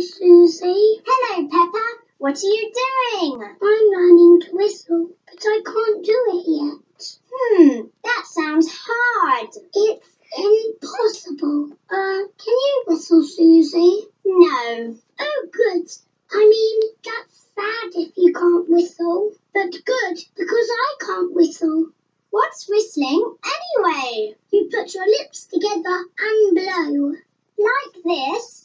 Susie. Hello, Peppa. What are you doing? I'm learning to whistle, but I can't do it yet. Hmm, that sounds hard. It's impossible. Uh, can you whistle, Susie? No. Oh, good. I mean, that's sad if you can't whistle, but good because I can't whistle. What's whistling anyway? You put your lips together and blow. Like this?